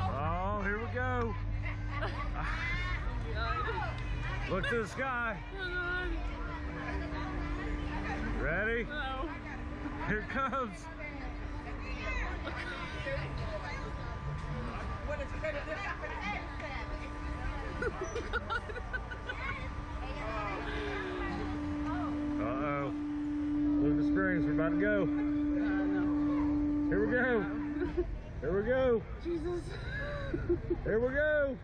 oh here we go. Look to the sky. Ready? Here comes. Uh-oh. The springs. We're about to go. Here we go. Here we go. Jesus. Here we go.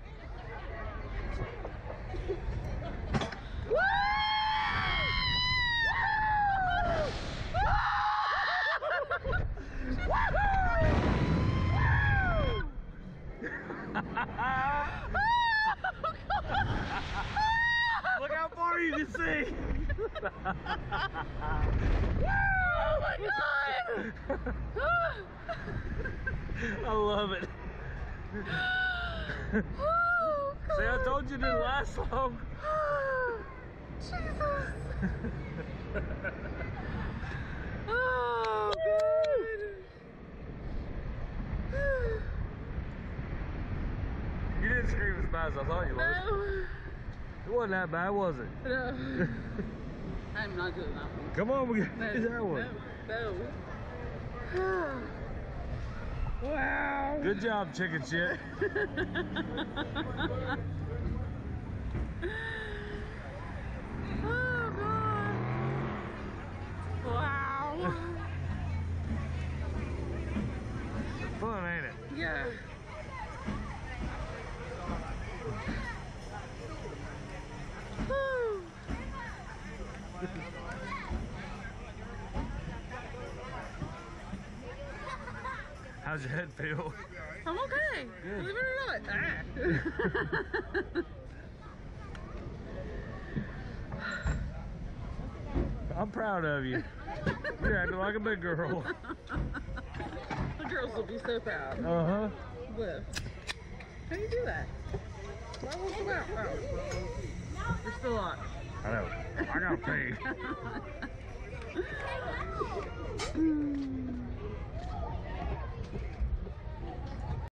Look how far you can see. Oh my god! I love it. Oh! See, I told you it didn't last long. Jesus! Oh god! You didn't scream as bad as I thought you would. No. It wasn't that bad, was it? No. I'm not doing that one. Come on, we got No. to do that one. No. no. wow. Good job, chicken shit. Oh god. Wow. Fun, ain't it? yeah. How's your head feel? I'm okay. Good. Believe it or not. I'm proud of you. You're acting like a big girl. the girls will be so proud. Uh huh. Liv, how do you do that? Why won't you out? Oh. You're still on. I know. I gotta pee.